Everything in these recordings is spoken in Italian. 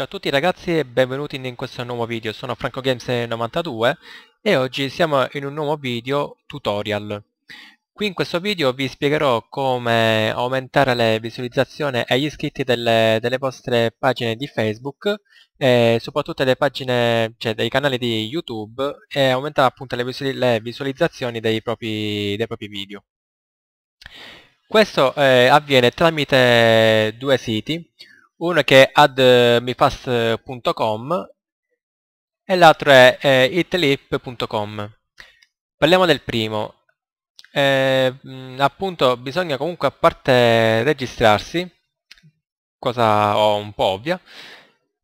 Ciao a tutti ragazzi e benvenuti in questo nuovo video, sono Franco Games 92 e oggi siamo in un nuovo video tutorial. Qui in questo video vi spiegherò come aumentare le visualizzazioni e gli iscritti delle, delle vostre pagine di Facebook e soprattutto delle pagine, cioè dei canali di YouTube e aumentare appunto le, le visualizzazioni dei propri, dei propri video. Questo eh, avviene tramite due siti, uno che è admifast.com e l'altro è eh, itlip.com parliamo del primo. Eh, appunto bisogna comunque a parte registrarsi cosa ho un po' ovvia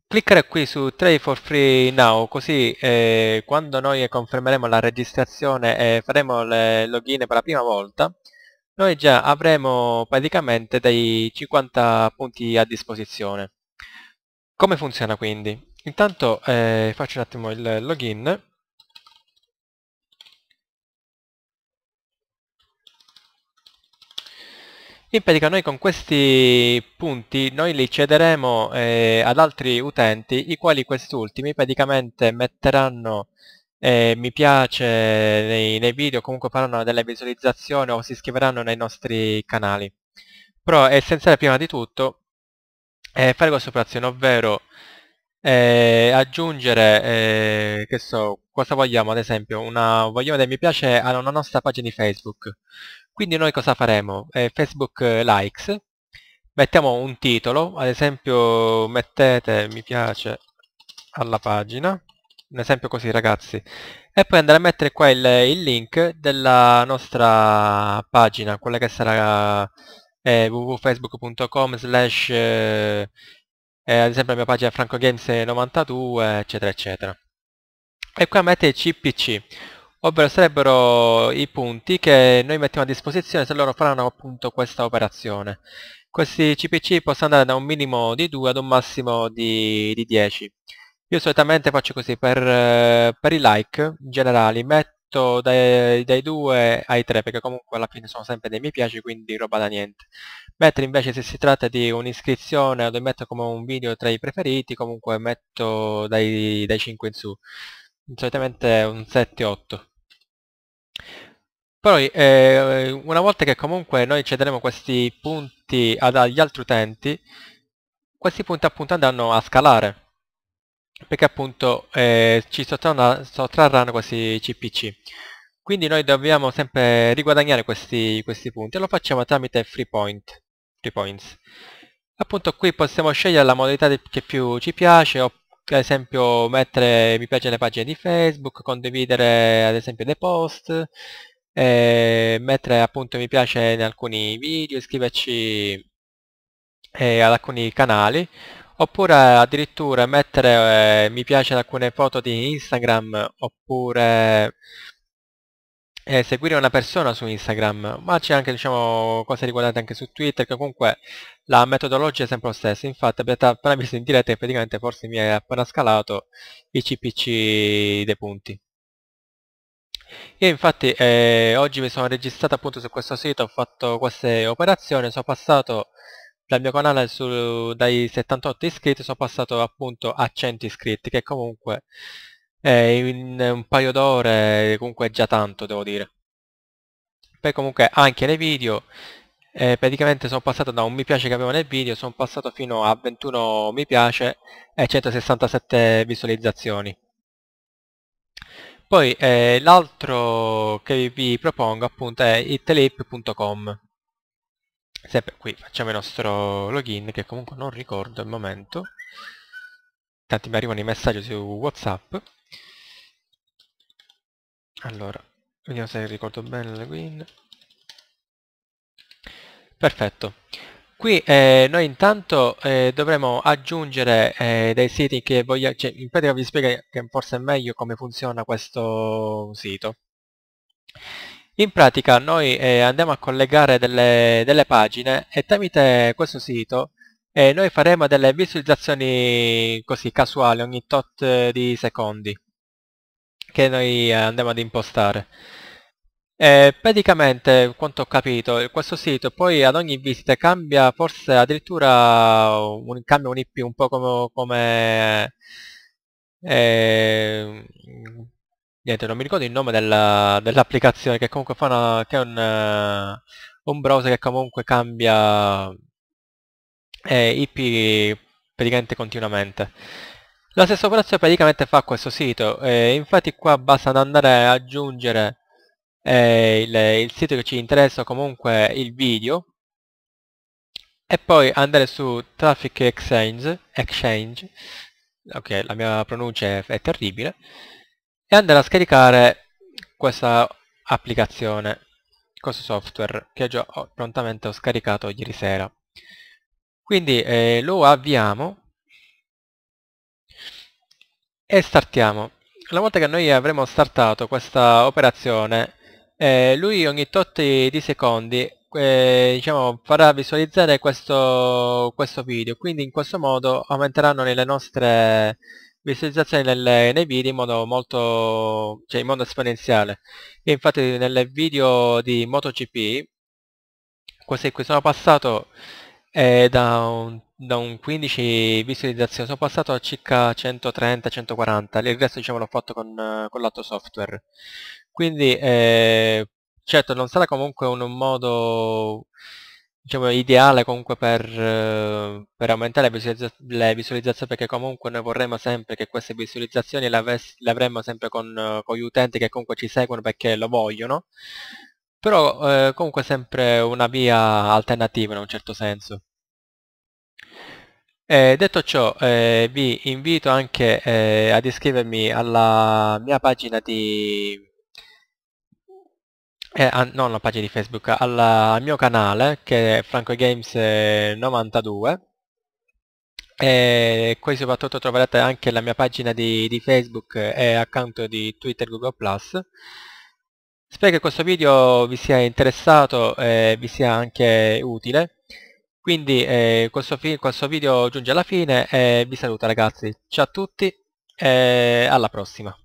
cliccare qui su Try for Free Now così eh, quando noi confermeremo la registrazione e faremo le login per la prima volta noi già avremo praticamente dei 50 punti a disposizione. Come funziona quindi? Intanto eh, faccio un attimo il login. In pratica noi con questi punti noi li cederemo eh, ad altri utenti i quali questi ultimi praticamente metteranno eh, mi piace nei, nei video, comunque parlano delle visualizzazioni o si iscriveranno nei nostri canali. Però è essenziale prima di tutto eh, fare questa operazione, ovvero eh, aggiungere, eh, che so, cosa vogliamo ad esempio, una, vogliamo dei mi piace a una nostra pagina di Facebook. Quindi noi cosa faremo? Eh, Facebook Likes, mettiamo un titolo, ad esempio mettete mi piace alla pagina, un esempio così ragazzi. E poi andare a mettere qua il, il link della nostra pagina quella che sarà eh, www.facebook.com slash eh, eh, ad esempio la mia pagina Franco Games 92 eccetera eccetera. E qua mette CPC ovvero sarebbero i punti che noi mettiamo a disposizione se loro faranno appunto questa operazione. Questi CPC possono andare da un minimo di 2 ad un massimo di, di 10 io solitamente faccio così, per, eh, per i like generali metto dai, dai 2 ai 3 perché comunque alla fine sono sempre dei mi piace quindi roba da niente. Mentre invece se si tratta di un'iscrizione o di mettere come un video tra i preferiti comunque metto dai, dai 5 in su. Solitamente un 7-8. Poi eh, una volta che comunque noi cederemo questi punti ad, agli altri utenti, questi punti appunto andranno a scalare perché appunto eh, ci sottrarranno questi CPC. Quindi noi dobbiamo sempre riguadagnare questi, questi punti e lo facciamo tramite free, point, free points. Appunto qui possiamo scegliere la modalità che più ci piace o ad esempio mettere mi piace alle pagine di Facebook, condividere ad esempio dei post, eh, mettere appunto mi piace in alcuni video, iscriverci eh, ad alcuni canali oppure addirittura mettere eh, mi piace ad alcune foto di Instagram oppure eh, seguire una persona su Instagram. Ma c'è anche diciamo cose riguardanti anche su Twitter che comunque la metodologia è sempre lo stesso. Infatti avete appena visto in diretta che praticamente forse mi è appena scalato i CPC dei punti. Io infatti eh, oggi mi sono registrato appunto su questo sito ho fatto queste operazioni sono passato dal mio canale su, dai 78 iscritti sono passato appunto a 100 iscritti che comunque eh, in un paio d'ore comunque è già tanto devo dire. Poi comunque anche nei video eh, praticamente sono passato da un mi piace che avevo nel video sono passato fino a 21 mi piace e 167 visualizzazioni. Poi eh, l'altro che vi propongo appunto è itlip.com sempre qui facciamo il nostro login che comunque non ricordo al momento. Tanti mi arrivano i messaggi su whatsapp. Allora vediamo se ricordo bene il login. Perfetto. Qui eh, noi intanto eh, dovremo aggiungere eh, dei siti che voglio cioè, in pratica vi spiego che forse è meglio come funziona questo sito in pratica noi eh, andiamo a collegare delle, delle, pagine e tramite questo sito eh, noi faremo delle visualizzazioni così casuali ogni tot di secondi che noi eh, andiamo ad impostare. Eh, praticamente, quanto ho capito, questo sito poi ad ogni visita cambia forse addirittura un, cambia un IP un po' come, come eh, niente, non mi ricordo il nome dell'applicazione che comunque fa una, che è un, uh, un browser che comunque cambia eh, IP praticamente continuamente. La stessa operazione praticamente fa questo sito, eh, infatti qua basta andare ad aggiungere eh, il, il, sito che ci interessa, comunque il video, e poi andare su Traffic Exchange, Exchange ok, la mia pronuncia è, è terribile, e andare a scaricare questa applicazione, questo software che già ho, prontamente ho scaricato ieri sera. Quindi eh, lo avviamo e startiamo. Una volta che noi avremo startato questa operazione, eh, lui ogni tot di secondi eh, diciamo, farà visualizzare questo, questo video, quindi in questo modo aumenteranno le nostre visualizzazioni nelle, nei video in modo molto, cioè in modo esponenziale. E infatti nel video di MotoGP, questi qui sono passato eh, da, un, da, un, 15 visualizzazioni, sono passato a circa 130-140, il resto diciamo l'ho fatto con, con l'altro software. Quindi eh, certo non sarà comunque un, un modo diciamo, ideale comunque per, eh, per aumentare le, visualizza le, visualizzazioni perché comunque noi vorremmo sempre che queste visualizzazioni le, le avremmo sempre con, con, gli utenti che comunque ci seguono perché lo vogliono però eh, comunque sempre una via alternativa in un certo senso. Eh, detto ciò eh, vi invito anche eh, ad iscrivermi alla mia pagina di eh, a, non alla pagina di Facebook, alla, al mio canale che è Franco Games 92 e qui soprattutto troverete anche la mia pagina di, di Facebook e account di Twitter Google+. Spero che questo video vi sia interessato e vi sia anche utile. Quindi eh, questo, questo video giunge alla fine e vi saluto ragazzi. Ciao a tutti e alla prossima.